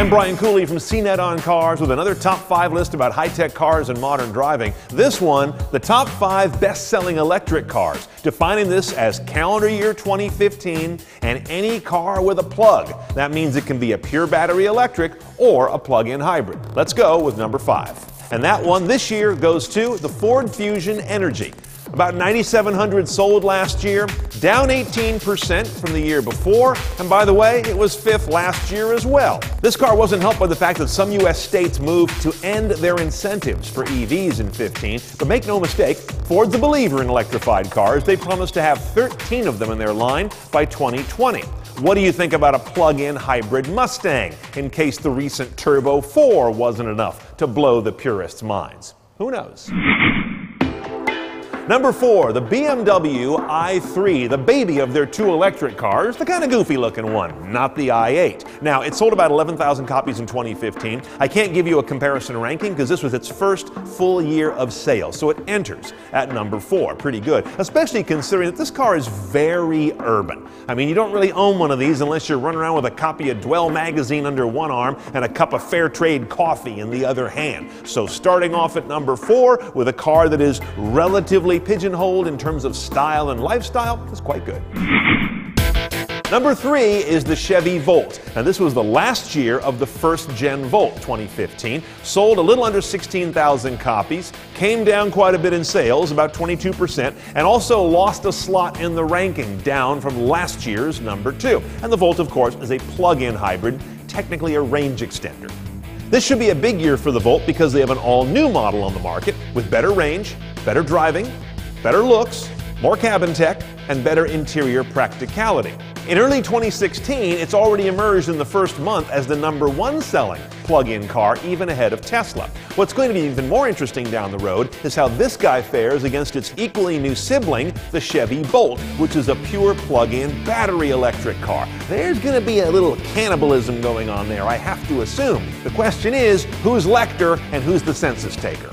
I'm Brian Cooley from CNET on Cars with another top five list about high tech cars and modern driving. This one, the top five best selling electric cars, defining this as calendar year 2015 and any car with a plug. That means it can be a pure battery electric or a plug in hybrid. Let's go with number five. And that one this year goes to the Ford Fusion Energi. About 9,700 sold last year, down 18% from the year before. And by the way, it was fifth last year as well. This car wasn't helped by the fact that some U.S. states moved to end their incentives for EVs in 15. But make no mistake, Ford's a believer in electrified cars. They promised to have 13 of them in their line by 2020. What do you think about a plug in hybrid Mustang in case the recent Turbo 4 wasn't enough to blow the purists' minds? Who knows? Number four, the BMW i3, the baby of their two electric cars, the kind of goofy looking one, not the i8. Now, it sold about 11,000 copies in 2015. I can't give you a comparison ranking because this was its first full year of sales, so it enters at number four. Pretty good, especially considering that this car is very urban. I mean, you don't really own one of these unless you're running around with a copy of Dwell magazine under one arm and a cup of fair trade coffee in the other hand. So, starting off at number four with a car that is relatively pigeonholed in terms of style and lifestyle is quite good. Number three is the Chevy Volt. Now, this was the last year of the first gen Volt 2015. Sold a little under 16,000 copies, came down quite a bit in sales, about 22%, and also lost a slot in the ranking, down from last year's number two. And the Volt, of course, is a plug in hybrid, technically a range extender. This should be a big year for the Volt because they have an all new model on the market with better range, better driving, better looks, more cabin tech, and better interior practicality. In early 2016, it's already emerged in the first month as the number one selling plug in car, even ahead of Tesla. What's going to be even more interesting down the road is how this guy fares against its equally new sibling, the Chevy Bolt, which is a pure plug in battery electric car. There's going to be a little cannibalism going on there, I have to assume. The question is who's Lecter and who's the census taker?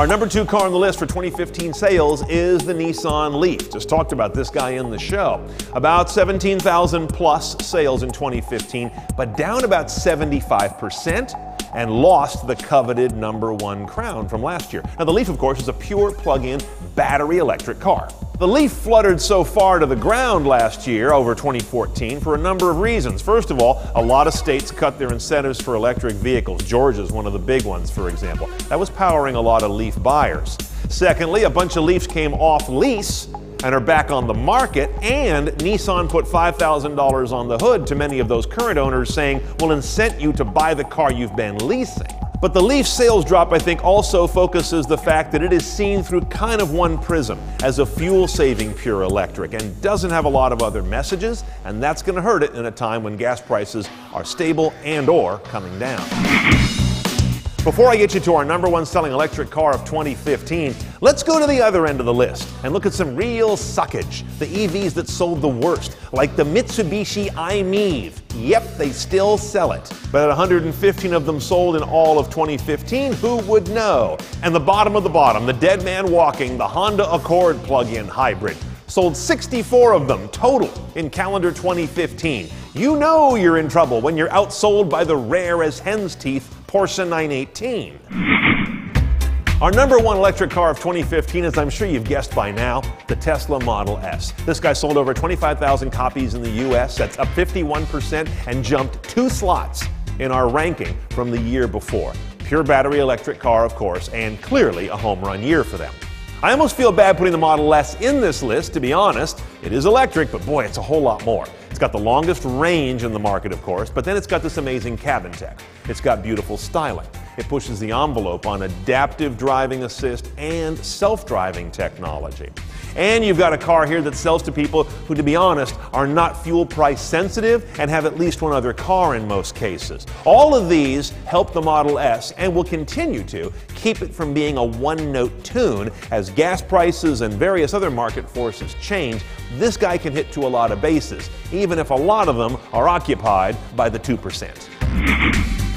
Our number two car on the list for 2015 sales is the Nissan Leaf. Just talked about this guy in the show. About 17,000 plus sales in 2015, but down about 75% and lost the coveted number one crown from last year. Now, the Leaf, of course, is a pure plug in battery electric car. The Leaf fluttered so far to the ground last year over 2014 for a number of reasons. First of all, a lot of states cut their incentives for electric vehicles. Georgia's one of the big ones, for example. That was powering a lot of Leaf buyers. Secondly, a bunch of Leafs came off lease and are back on the market, and Nissan put $5,000 on the hood to many of those current owners saying, we'll incent you to buy the car you've been leasing. But the Leaf sales drop, I think, also focuses the fact that it is seen through kind of one prism as a fuel saving pure electric and doesn't have a lot of other messages, and that's going to hurt it in a time when gas prices are stable and or coming down. Before I get you to our number one selling electric car of 2015, let's go to the other end of the list and look at some real suckage. The EVs that sold the worst, like the Mitsubishi i-MiEV. Yep, they still sell it. But at 115 of them sold in all of 2015, who would know? And the bottom of the bottom, the dead man walking, the Honda Accord plug-in hybrid. Sold 64 of them total in calendar 2015. You know you're in trouble when you're outsold by the rare as hen's teeth Porsche 918. Our number one electric car of 2015, as I'm sure you've guessed by now, the Tesla Model S. This guy sold over 25,000 copies in the US. That's up 51% and jumped two slots in our ranking from the year before. Pure battery electric car, of course, and clearly a home run year for them. I almost feel bad putting the Model S in this list, to be honest. It is electric, but boy, it's a whole lot more. It's got the longest range in the market, of course, but then it's got this amazing cabin tech. It's got beautiful styling. It pushes the envelope on adaptive driving assist and self driving technology. And you've got a car here that sells to people who, to be honest, are not fuel price sensitive and have at least one other car in most cases. All of these help the Model S and will continue to keep it from being a one note tune as gas prices and various other market forces change. This guy can hit to a lot of bases, even if a lot of them are occupied by the 2%.